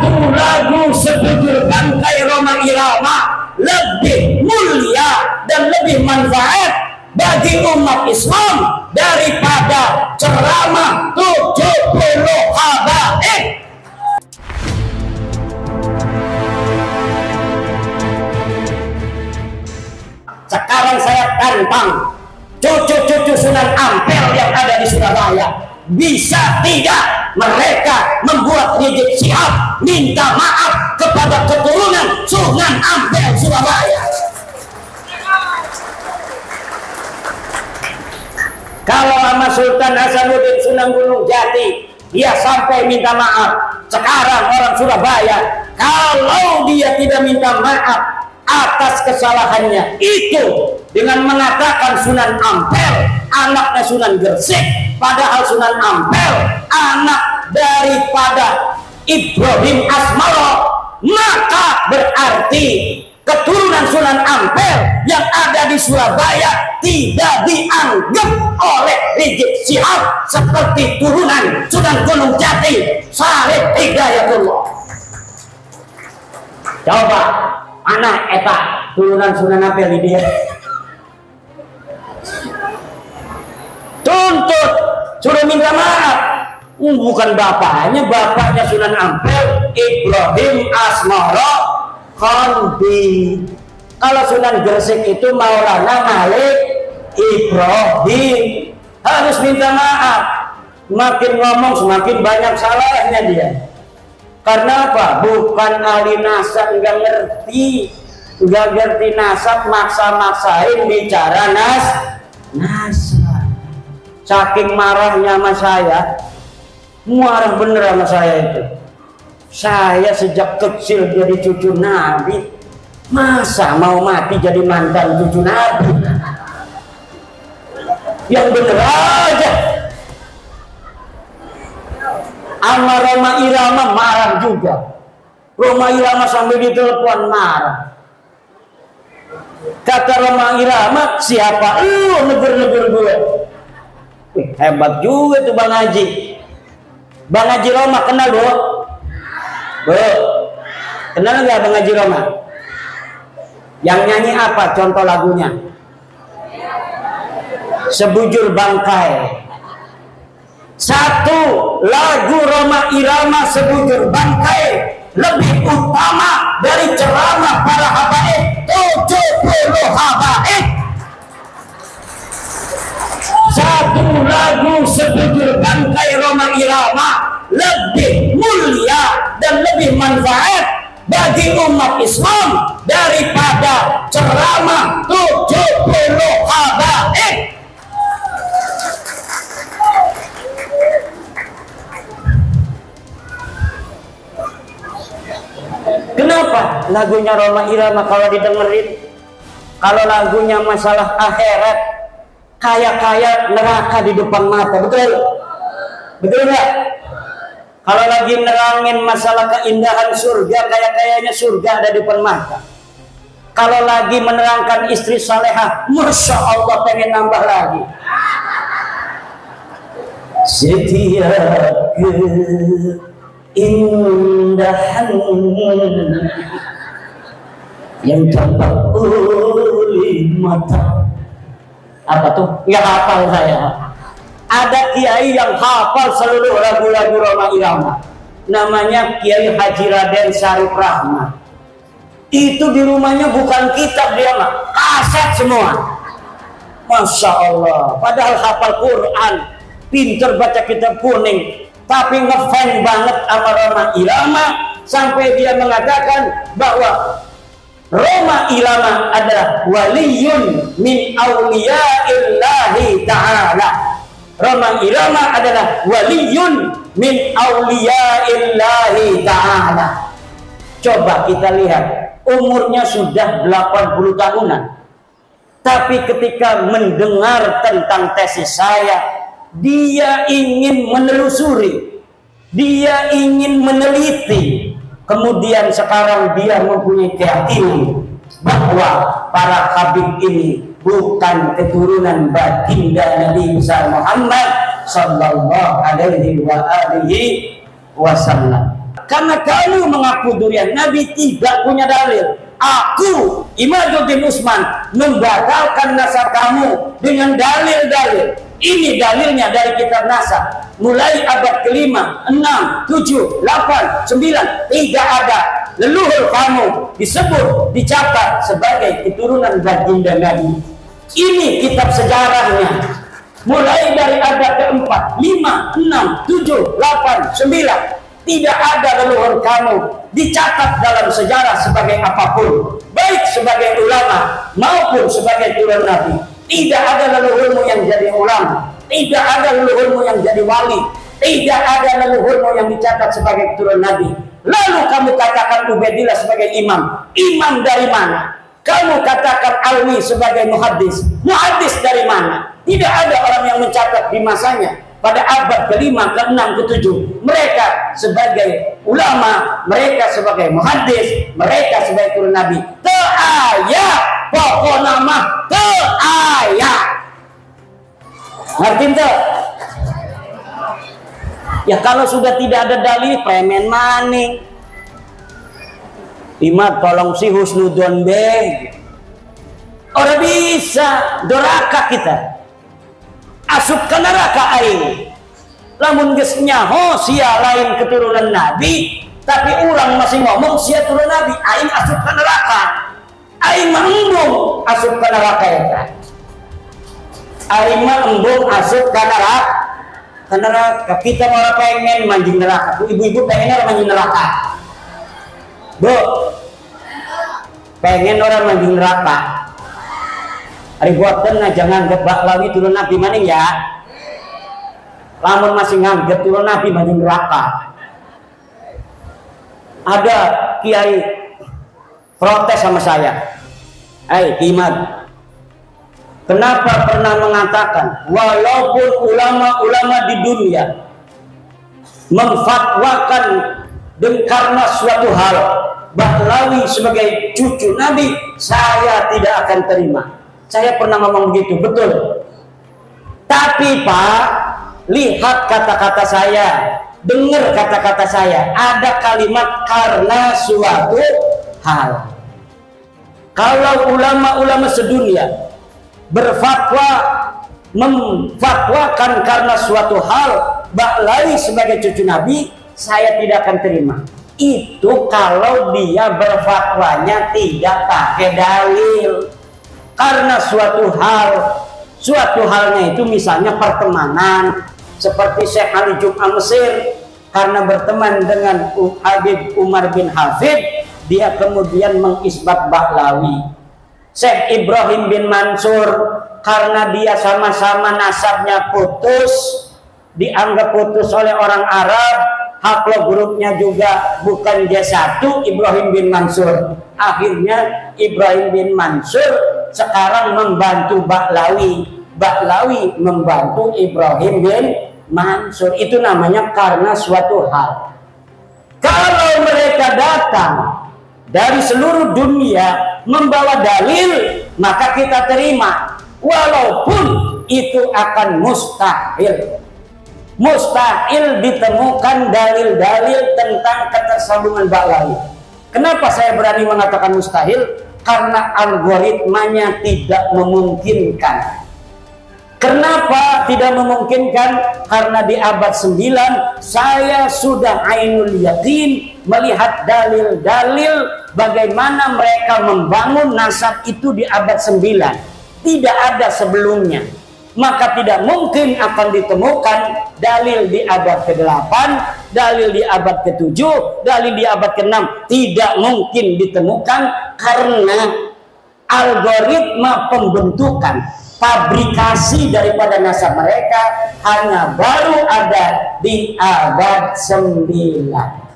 satu lagu sebujur bangkai Roma Irama lebih mulia dan lebih manfaat bagi umat Islam daripada ceramah 70 habaib. Sekarang saya tantang cucu-cucu Sunan Ampel yang ada di Surabaya. Bisa tidak mereka membuat rizik siap minta maaf kepada keturunan Sunan Ampel Surabaya. Kalau sama Sultan Hasanuddin Sunan Gunung Jati dia sampai minta maaf. Sekarang orang Surabaya kalau dia tidak minta maaf atas kesalahannya itu dengan mengatakan Sunan Ampel anaknya Sunan Gersik padahal Sunan Ampel anak daripada Ibrahim Asmaro maka berarti keturunan Sunan Ampel yang ada di Surabaya tidak dianggap oleh Rizik Sihab seperti turunan Sunan Gunung Jati Salih Hidayatullah. Coba anak eta turunan Sunan Ampel dia tuntut. Sudah minta maaf. Hmm, bukan bapaknya bapaknya Sunan Ampel Ibrahim Asmara Kondi. Kalau Sunan Gresik itu Maulana Malik Ibrahim. Harus minta maaf. Makin ngomong semakin banyak salahnya dia. Karena apa? Bukan ahli nasab nggak ngerti, nggak ngerti nasab maksa-maksain bicara nas nasab. Saking marahnya sama saya, marah bener sama saya itu. Saya sejak kecil jadi cucu Nabi, masa mau mati jadi mantan cucu Nabi? Yang bener aja, sama Roma Irama marah juga. Roma Irama sambil ditelepon marah. Kata Roma Irama, siapa lu negur-negur gue? Hebat juga tuh Bang Haji. Bang Haji Roma kenal bu? Bu, kenal nggak Bang Haji Roma? Yang nyanyi apa contoh lagunya? Sebujur bangkai. Satu lagu Roma Irama sebujur bangkai lebih utama dari ceramah para habaib 70 habaib. Satu lagu sebujur bangkai Roma Irama lebih mulia dan lebih manfaat bagi umat Islam daripada ceramah 70 habaib. Kenapa lagunya Roma Irama kalau didengerin? Kalau lagunya masalah akhirat, kaya-kaya neraka di depan mata, betul? Betul nggak? Kalau lagi nerangin masalah keindahan surga, kaya-kayanya surga ada di depan mata. Kalau lagi menerangkan istri salehah, masya Allah pengen nambah lagi. Setiap keindahan yang dapat oleh mata apa tuh? Ya hafal saya. Ada kiai yang hafal seluruh lagu-lagu Roma Irama namanya Kiai Haji Raden Syarif Rahmat itu di rumahnya bukan kitab dia mah kaset semua. Masya Allah. Padahal hafal Quran. Pinter baca kitab kuning. Tapi ngefan banget sama Roma Irama sampai dia mengatakan bahwa Roma Irama adalah waliyun min awliyaillahi ta'ala. Roma Irama adalah waliyun min awliyaillahi ta'ala. Coba kita lihat umurnya sudah 80 tahunan. Tapi ketika mendengar tentang tesis saya dia ingin menelusuri, dia ingin meneliti, kemudian sekarang dia mempunyai keyakinan bahwa para habib ini bukan keturunan baginda Nabi Muhammad sallallahu alaihi wa alihi wasallam. karena kamu mengaku durian Nabi tidak punya dalil aku Imaduddin Usman membatalkan nasab kamu dengan dalil-dalil ini dalilnya dari kitab nasab mulai abad kelima, enam, tujuh, delapan, sembilan tidak ada. Leluhur kamu disebut dicatat sebagai keturunan baginda Nabi. Ini kitab sejarahnya. Mulai dari abad keempat, lima, enam, tujuh, delapan, sembilan. Tidak ada leluhur kamu dicatat dalam sejarah sebagai apa pun. Baik sebagai ulama maupun sebagai turun nabi tidak ada leluhurmu yang jadi ulama tidak ada leluhurmu yang jadi wali. Tidak ada leluhurmu yang dicatat sebagai turun nabi. Lalu kamu katakan Ubaidillah sebagai imam. Imam dari mana? Kamu katakan Alwi sebagai muhaddis. Muhaddis dari mana? Tidak ada orang yang mencatat di masanya. Pada abad kelima, keenam, ketujuh. Mereka sebagai ulama, mereka sebagai muhaddis, mereka sebagai turun nabi. Teaya, pokok nama teaya. Ngerti tuh? Ya kalau sudah tidak ada dalil, premen maning. Imat tolong si husnudon be. Orang bisa doraka kita asup ke neraka aing lamun geus nyaho sia lain keturunan nabi tapi orang masih ngomong sia turun nabi aing asup ke neraka aing mah embung asup ke neraka ya kan aing mah embung asup ke neraka ke neraka. Kita malah pengen manjing neraka. Ibu-ibu pengen orang manjing neraka. Bu pengen orang manjing neraka. Hari buatan jangan gebak lawi turun nabi maning ya. Lamun masih nganggep turun nabi maning neraka. Ada kiai protes sama saya. Hei Iman, kenapa pernah mengatakan walaupun ulama-ulama di dunia memfatwakan dan karena suatu hal Bahlawi sebagai cucu Nabi saya tidak akan terima saya pernah ngomong begitu, betul. Tapi Pak, lihat kata-kata saya, dengar kata-kata saya. Ada kalimat karena suatu hal. Kalau ulama-ulama sedunia berfatwa memfatwakan karena suatu hal Baklai sebagai cucu Nabi, saya tidak akan terima. Itu kalau dia berfatwanya tidak pakai dalil karena suatu hal suatu halnya itu misalnya pertemanan seperti Syekh Ali Jum'ah Mesir karena berteman dengan Habib Umar bin Hafid dia kemudian mengisbat Bahlawi. Syekh Ibrahim bin Mansur karena dia sama-sama nasabnya putus dianggap putus oleh orang Arab Haklo grupnya juga bukan dia satu Ibrahim bin Mansur. Akhirnya Ibrahim bin Mansur sekarang membantu Baklawi Baklawi membantu Ibrahim bin Mansur. Itu namanya karena suatu hal. Kalau mereka datang dari seluruh dunia membawa dalil maka kita terima walaupun itu akan mustahil mustahil ditemukan dalil-dalil tentang ketersambungan baklawi. Kenapa saya berani mengatakan mustahil? Karena algoritmanya tidak memungkinkan. Kenapa tidak memungkinkan? Karena di abad 9 saya sudah ainul yakin melihat dalil-dalil bagaimana mereka membangun nasab itu di abad 9. Tidak ada sebelumnya maka tidak mungkin akan ditemukan dalil di abad ke-8, dalil di abad ke-7, dalil di abad ke-6 tidak mungkin ditemukan karena algoritma pembentukan fabrikasi daripada nasab mereka hanya baru ada di abad 9